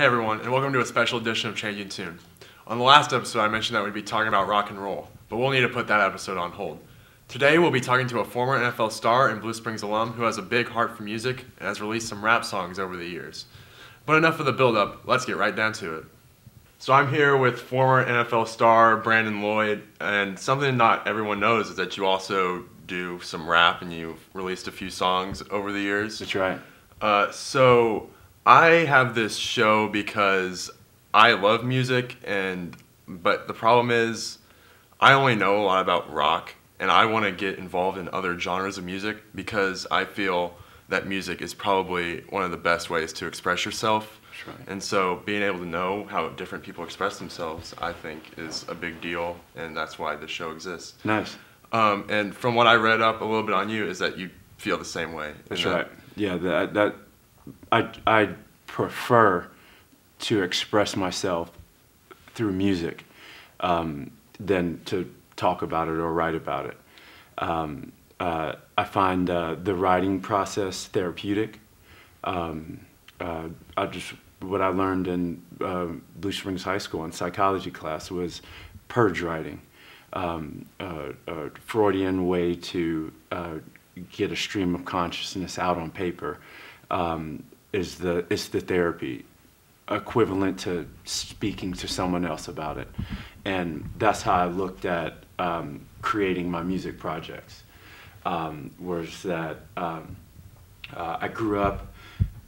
Hey everyone, and welcome to a special edition of Changing Tune. On the last episode, I mentioned that we'd be talking about rock and roll, but we'll need to put that episode on hold. Today, we'll be talking to a former NFL star and Blue Springs alum who has a big heart for music and has released some rap songs over the years. But enough of the build-up, let's get right down to it. So I'm here with former NFL star Brandon Lloyd, and something not everyone knows is that you also do some rap and you've released a few songs over the years. That's right. Uh, so I have this show because I love music, and but the problem is I only know a lot about rock, and I want to get involved in other genres of music because I feel that music is probably one of the best ways to express yourself. Right. And so being able to know how different people express themselves, I think, is a big deal, and that's why this show exists. Nice. Um, and from what I read up a little bit on you, is that you feel the same way. That's that- right. Yeah, that that I I prefer to express myself through music um, than to talk about it or write about it. Um, uh, I find uh, the writing process therapeutic. Um, uh, I just what I learned in uh, Blue Springs High School in psychology class was purge writing, um, uh, a Freudian way to uh, get a stream of consciousness out on paper. Um, is the is the therapy equivalent to speaking to someone else about it, and that's how I looked at um, creating my music projects. Um, was that um, uh, I grew up.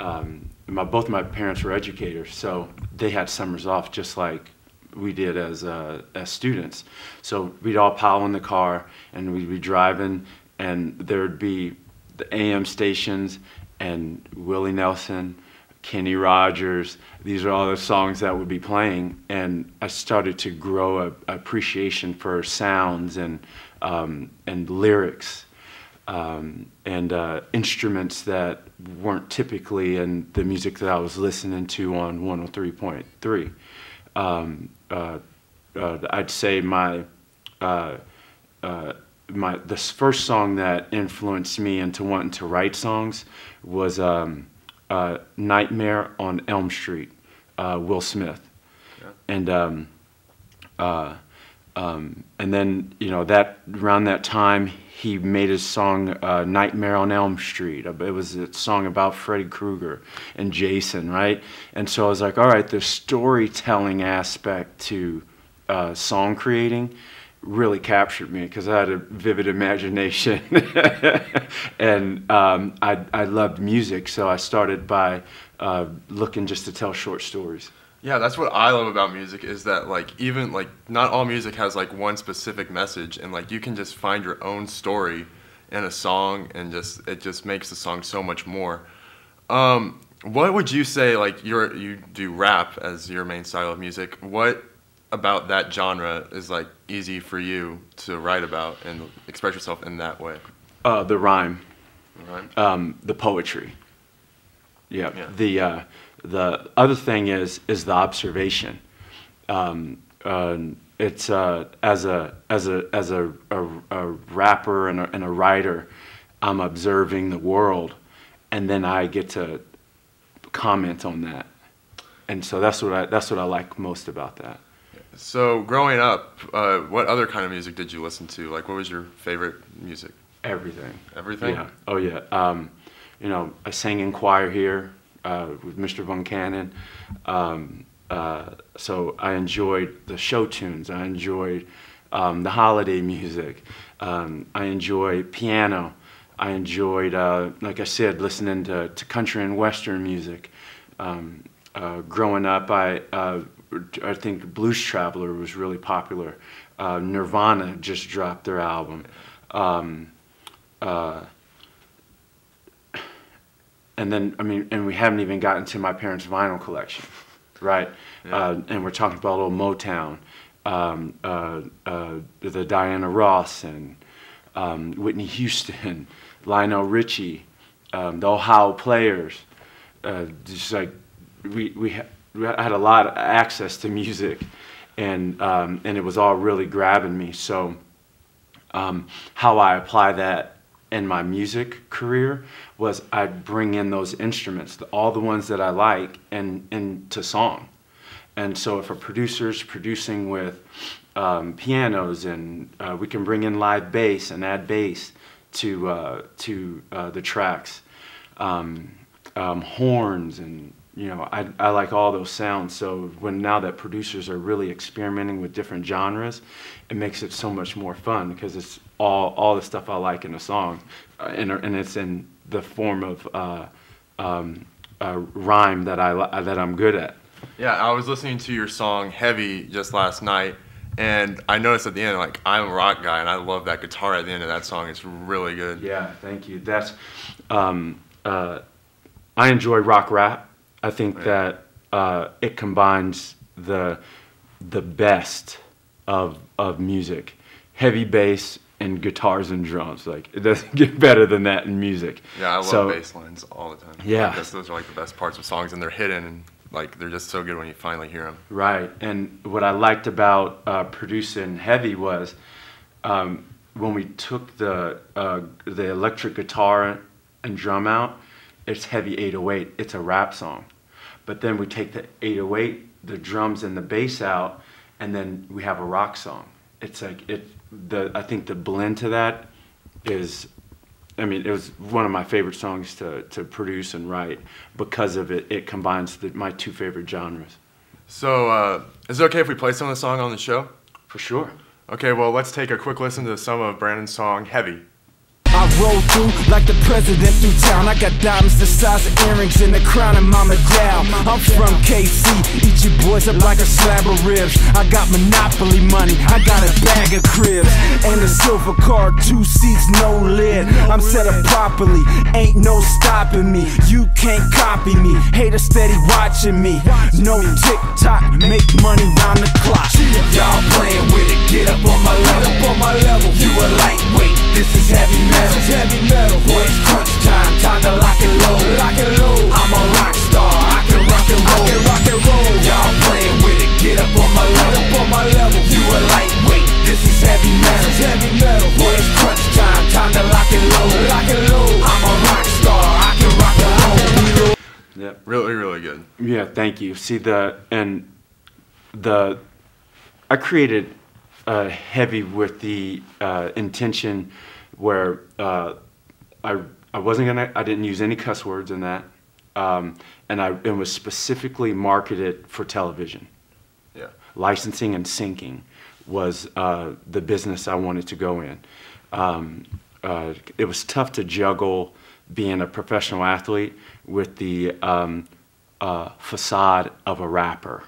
Um, my both my parents were educators, so they had summers off just like we did as uh, as students. So we'd all pile in the car and we'd be driving, and there'd be the AM stations and Willie Nelson, Kenny Rogers. These are all the songs that would be playing, and I started to grow a appreciation for sounds and um, and lyrics um, and uh, instruments that weren't typically in the music that I was listening to on 103.3. Um, uh, uh, I'd say my uh, uh, my this first song that influenced me into wanting to write songs was um, uh, "Nightmare on Elm Street," uh, Will Smith, Yeah. and um, uh, um, and then you know that around that time he made his song uh, "Nightmare on Elm Street." It was a song about Freddy Krueger and Jason, right? And so I was like, all right, the storytelling aspect to uh, song creating really captured me because I had a vivid imagination and um, I, I loved music. So I started by uh, looking just to tell short stories. Yeah, that's what I love about music is that like even like not all music has like one specific message and like you can just find your own story in a song and just it just makes the song so much more. Um, what would you say like you're you do rap as your main style of music? What about that genre is like easy for you to write about and express yourself in that way? Uh, the rhyme, Right? um, the poetry. Yeah. Yeah. The uh, the other thing is is the observation. Um, uh, it's uh, as a as a as a, a, a rapper and a, and a writer, I'm observing the world, and then I get to comment on that, and so that's what I that's what I like most about that. So growing up, uh, what other kind of music did you listen to? Like what was your favorite music? Everything. Everything? Yeah. Oh yeah. Um, you know, I sang in choir here uh, with Mr. Von Cannon. Um, uh, so I enjoyed the show tunes. I enjoyed um, the holiday music. Um, I enjoy piano. I enjoyed, uh, like I said, listening to, to country and western music. Um, uh, growing up, I uh, I think Blues Traveler was really popular. Uh, Nirvana just dropped their album. Um, uh, and then I mean, and we haven't even gotten to my parents' vinyl collection, right? Yeah. Uh, and we're talking about old Motown, um, uh, uh, the Diana Ross and um, Whitney Houston, Lionel Richie, um, the Ohio Players. Uh, just like we we, we had a lot of access to music, and um, and it was all really grabbing me. So um, how I apply that in my music career was I'd bring in those instruments, all the ones that I like, and into song. And so if a producer's producing with um, pianos and uh, we can bring in live bass and add bass to uh, to uh, the tracks, um, um, horns and you know I, I like all those sounds. So when now that producers are really experimenting with different genres, it makes it so much more fun because it's all all the stuff I like in a song, uh, and, and it's in the form of uh, um, a rhyme that I that I'm good at. Yeah, I was listening to your song Heavy just last night, and I noticed at the end, like, I'm a rock guy, and I love that guitar at the end of that song. It's really good. Yeah, thank you. That's, um, uh, I enjoy rock rap. I think Right. that uh, it combines the the best of of music, heavy bass and guitars and drums. Like it doesn't get better than that in music. Yeah, I love So- bass lines all the time. Yeah. Like, those are like the best parts of songs, and they're hidden, and like they're just so good when you finally hear them. Right, and what I liked about uh, producing Heavy was um, when we took the uh, the electric guitar and drum out, it's Heavy 808. It's a rap song, but then we take the 808, the drums and the bass out, and then we have a rock song. It's like it. The I think the blend to that is I mean, it was one of my favorite songs to, to produce and write because of it. It combines the, my two favorite genres. So, uh, is it okay if we play some of the song on the show? For sure. Okay, well, let's take a quick listen to some of Brandon's song Heavy. I roll through like the president through town. I got diamonds the size of earrings and the crown of Mama Dow. I'm from KC, eat your boys up like a slab of ribs. I got monopoly money, I got a bag of cribs. And a silver car, two seats, no lid. I'm set up properly, ain't no stopping me. You can't copy me, haters steady watching me. No tick tock, make money round the clock. Y'all playing with it, get up my on my level. You a lightweight, this is heavy metal. Heavy metal. Boy, it's crunch time, time to lock and load. Lock and load. I'm a rock star, I can rock and roll. I can rock and roll. Y'all playing with it, get up on my level. on my level. You a lightweight, this is heavy metal. heavy metal. Boy, it's crunch time, time to lock and load. Lock and load. I'm a rock star, I can rock and roll. Yep. Really, really good. Yeah, thank you. See the and the I created uh, heavy with the uh, intention where uh, I I wasn't gonna I didn't use any cuss words in that, um, and I it was specifically marketed for television. Yeah. licensing and syncing was uh, the business I wanted to go in. Um, uh, it was tough to juggle being a professional athlete with the um, uh, facade of a rapper,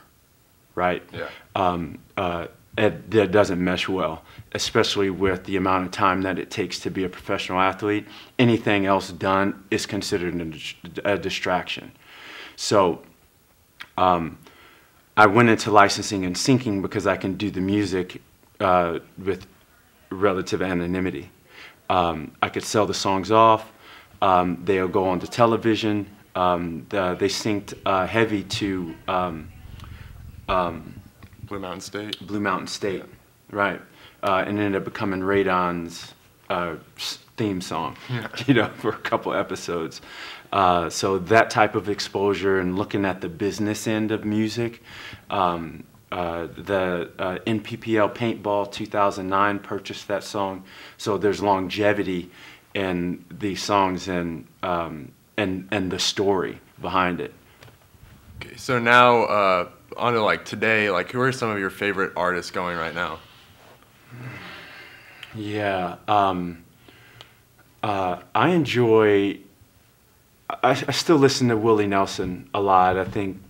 right? Yeah. Um, uh, it, that doesn't mesh well, especially with the amount of time that it takes to be a professional athlete. Anything else done is considered a, distraction. So, um, I went into licensing and syncing because I can do the music uh, with relative anonymity. Um, I could sell the songs off. Um, they'll go on to television. Um, the, they synced uh, heavy to um, um, Blue Mountain State. Blue Mountain State, right? Uh, and ended up becoming Radon's uh, theme song, you know, for a couple episodes. Uh, so that type of exposure and looking at the business end of music, um, uh, the uh, NPPL Paintball 2009 purchased that song. So there's longevity in these songs and um, and and the story behind it. Okay, so now uh, on to like today. Like, who are some of your favorite artists going right now? Yeah, um, uh, I enjoy. I, I still listen to Willie Nelson a lot. I think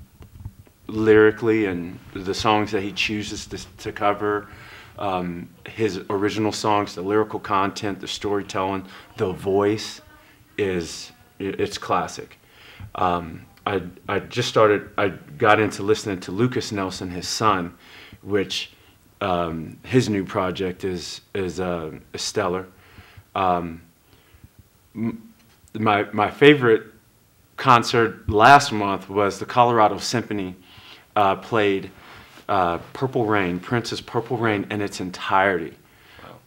lyrically and the songs that he chooses to, to cover, um, his original songs, the lyrical content, the storytelling, the voice is it's classic. Um, I I just started. I got into listening to Lucas Nelson, his son, which um, his new project is is, uh, is stellar. Um, my my favorite concert last month was the Colorado Symphony uh, played uh, Purple Rain, Prince's Purple Rain in its entirety.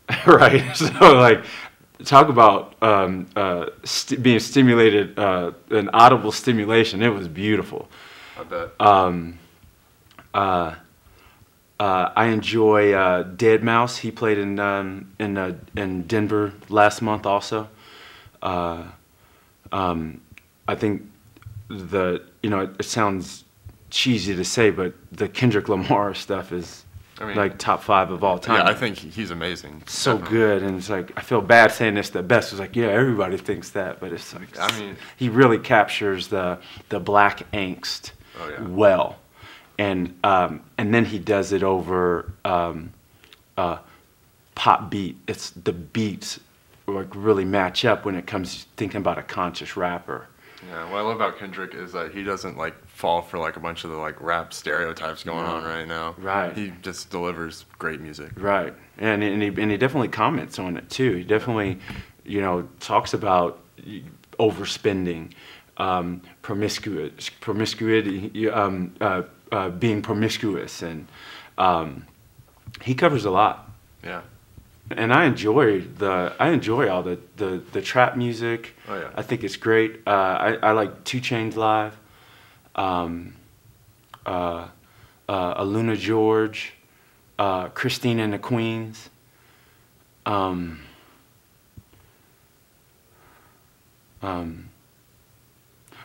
right? So like talk about um, uh, st- being stimulated, uh, an audible stimulation. It was beautiful. I bet. Um, uh, uh, I enjoy uh, deadmau5. He played in um, in uh, in Denver last month also. Uh, um, I think the you know it, it sounds cheesy to say, but the Kendrick Lamar stuff is I mean, like top five of all time. yeah, I think he's amazing. so Definitely. good, and it's like I feel bad saying this the best. It's like yeah, everybody thinks that, but it's like I mean- he really captures the the black angst Oh, yeah. well, and um, and then he does it over um, uh, pop beat. It's the beats like really match up when it comes to thinking about a conscious rapper. Yeah, what I love about Kendrick is that he doesn't like fall for like a bunch of the like rap stereotypes going on right now. Right. He just delivers great music. Right, and and he and he definitely comments on it too. He definitely, you know, talks about overspending, um, promiscuous, promiscuity, um, uh, uh, being promiscuous, and um, he covers a lot. Yeah. And I enjoy the I enjoy all the the, the trap music. Oh, yeah. I think it's great. Uh, I I like 2 Chainz live. Um, uh, uh, AlunaGeorge, uh, Christina and the Queens. Um, um,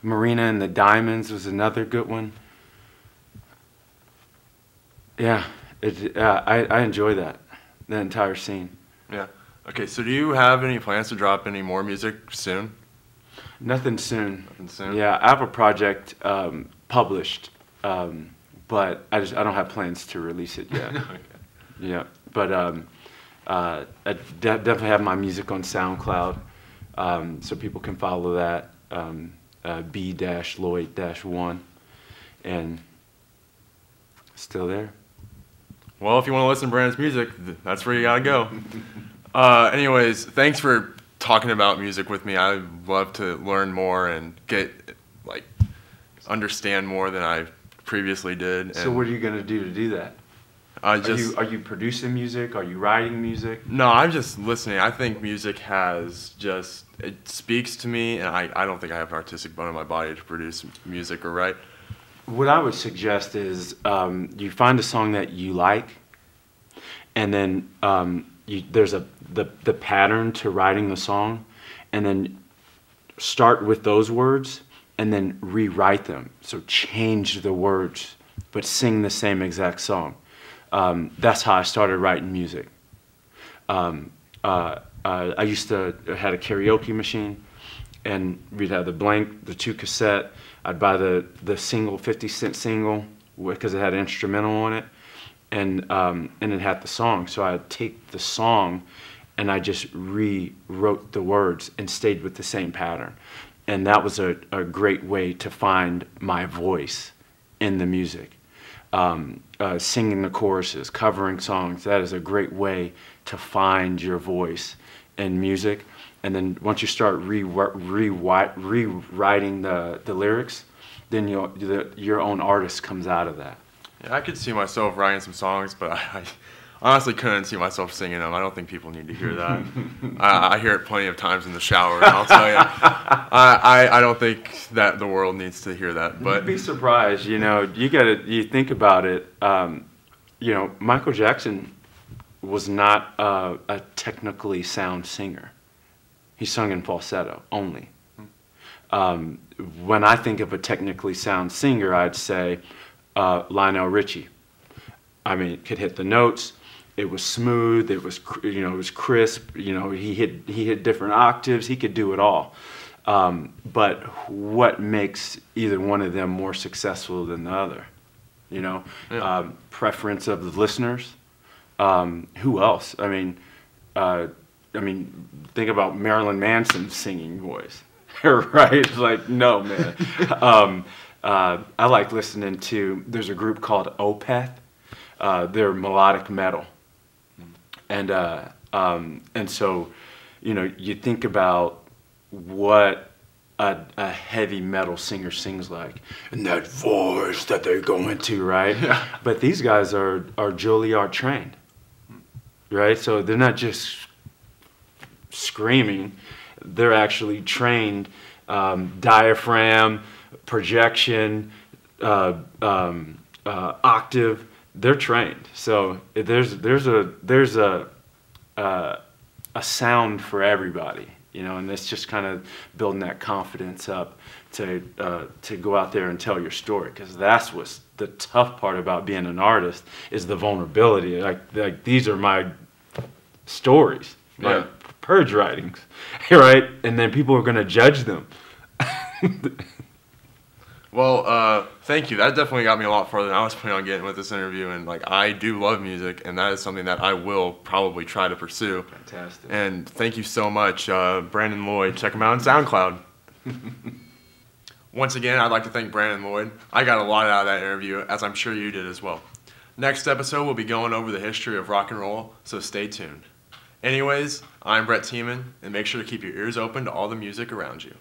Marina and the Diamonds was another good one. Yeah, it, uh, I, I enjoy that, the entire scene. Yeah. Okay, so do you have any plans to drop any more music soon? Nothing soon. Nothing soon? Yeah, I have a project um, published, um, but I just I don't have plans to release it yet. okay. Yeah, but um, uh, I de- definitely have my music on SoundCloud, um, so people can follow that. Um, uh, B dash Lloyd dash one, and still there. Well, if you want to listen to Brandon's music, th- that's where you gotta go. Uh, anyways, thanks for talking about music with me. I love to learn more and get like understand more than I previously did. So what are you gonna do to do that? I Are you are you producing music? Are you writing music? no, I'm just listening. I think music has just it speaks to me, and I, I don't think I have an artistic bone in my body to produce music or write. What I would suggest is um, you find a song that you like, and then um, you, there's a the, the pattern to writing the song, and then start with those words, and then rewrite them. So change the words, but sing the same exact song. Um, that's how I started writing music. Um, uh, uh, I used to I had a karaoke machine, and we'd have the blank, the two cassette. I'd buy the the single, fifty cent single, because it had instrumental on it, and um, and it had the song. So I'd take the song, and I just rewrote the words and stayed with the same pattern, and that was a, a great way to find my voice in the music um, uh, singing the choruses, covering songs. That is a great way to find your voice in music. And then once you start re- re- rewriting the, the lyrics, then you'll, the, your own artist comes out of that. Yeah, I could see myself writing some songs, but I, I honestly couldn't see myself singing them. I don't think people need to hear that. I, I hear it plenty of times in the shower, and I'll tell you, I, I, I don't think that the world needs to hear that. You'd But be surprised, you know. You got to you think about it. Um, you know, Michael Jackson was not uh, a technically sound singer. He sung in falsetto only. Um, when I think of a technically sound singer, I'd say uh, Lionel Richie. I mean, could hit the notes. It was smooth. It was you know it was crisp. You know he hit he hit different octaves. He could do it all. Um, but what makes either one of them more successful than the other? You know, Yeah. um, preference of the listeners. Um, who else? I mean, uh, I mean, think about Marilyn Manson's singing voice, right? Like, no, man. uh, I like listening to. There's a group called Opeth. Uh, they're melodic metal, and uh, um, and so, you know, you think about what a, a heavy metal singer sings like, and that voice that they're going to, right? Yeah. But these guys are are Juilliard trained, right? So they're not just screaming. They're actually trained um, diaphragm, projection, uh, um, uh, octave. They're trained. So there's there's a there's a uh, a sound for everybody, you know, and it's just kind of building that confidence up to uh, to go out there and tell your story because that's what's the tough part about being an artist is the vulnerability. Like like these are my stories, my Yeah. purge writings, right? And then people are going to judge them. Well, uh, thank you. That definitely got me a lot further than I was planning on getting with this interview. And like, I do love music, and that is something that I will probably try to pursue. Fantastic. And thank you so much, uh, Brandon Lloyd. Check him out on SoundCloud. Once again, I'd like to thank Brandon Lloyd. I got a lot out of that interview, as I'm sure you did as well. Next episode, we'll be going over the history of rock and roll, so stay tuned. Anyways, I'm Brett Tiemann, and make sure to keep your ears open to all the music around you.